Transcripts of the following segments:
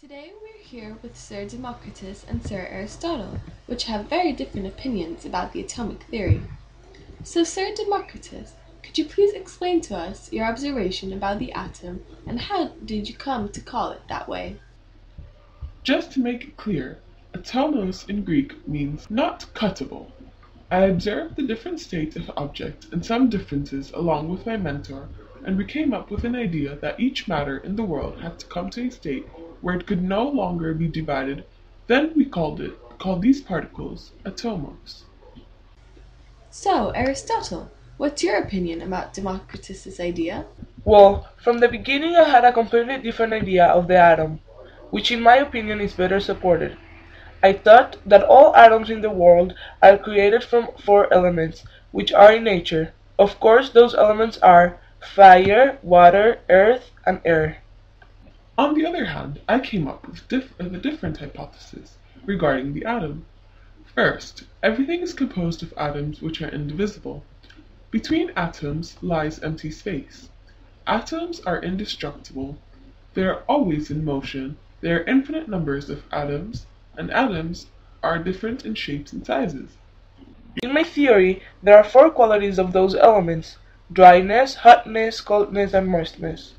Today we're here with Sir Democritus and Sir Aristotle, which have very different opinions about the atomic theory. So, Sir Democritus, could you please explain to us your observation about the atom, and how did you come to call it that way? Just to make it clear, atomos in Greek means not cuttable. I observed the different states of objects and some differences along with my mentor, and we came up with an idea that each matter in the world had to come to a state where it could no longer be divided. Then we called it called these particles atomos. So, Aristotle, what's your opinion about Democritus's idea? Well, from the beginning I had a completely different idea of the atom, which in my opinion is better supported. I thought that all atoms in the world are created from four elements, which are in nature. Of course, those elements are fire, water, earth, and air. On the other hand, I came up with dif- a different hypothesis regarding the atom. First, everything is composed of atoms which are indivisible. Between atoms lies empty space. Atoms are indestructible. They are always in motion. There are infinite numbers of atoms, and atoms are different in shapes and sizes. In my theory, there are four qualities of those elements dryness, hotness, coldness, and moistness.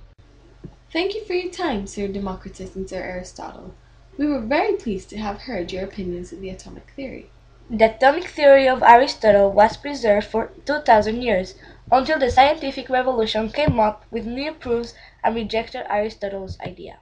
Thank you for your time, Sir Democritus and Sir Aristotle. We were very pleased to have heard your opinions of the atomic theory. The atomic theory of Aristotle was preserved for 2000 years, until the scientific revolution came up with new proofs and rejected Aristotle's idea.